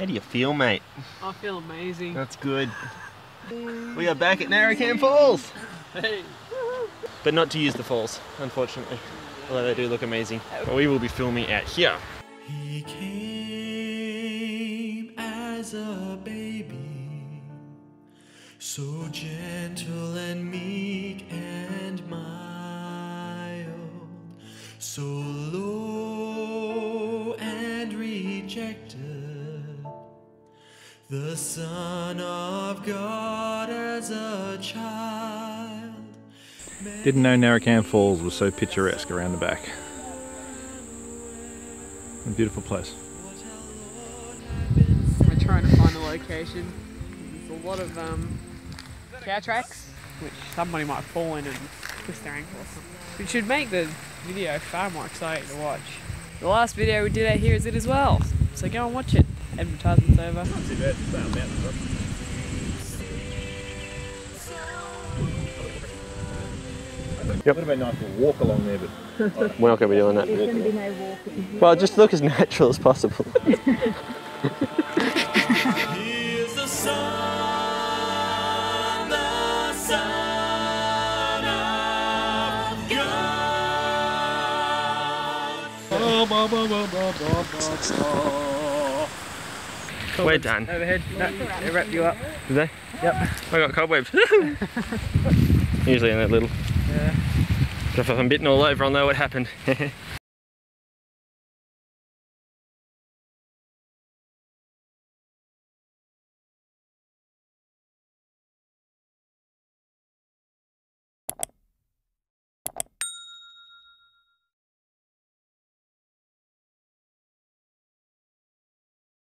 How do you feel, mate? I feel amazing. That's good. We are back at Narracan Falls! Hey. But not to use the falls, unfortunately. Although they do look amazing. But we will be filming out here. He came as a baby, so gentle and meek and mild, so low and rejected. The Son of God as a child. Didn't know Narracan Falls was so picturesque around the back. A beautiful place. We're trying to find a location. There's a lot of um, cow tracks, which somebody might fall in and twist their ankle or something. Which should make the video far more exciting to watch. The last video we did out here is it as well, so go and watch it. Advertisement's over. Yep. Would have been nice to walk along there, but We're not going to be doing that. There's going to be no walking. Well, just look as natural as possible. He is the Son, the Son of God. We're done. Overhead. No, they wrap you up. Did they? Yep. I got cobwebs. Usually in that little. Yeah. If I'm bitten all over, I'll know what happened.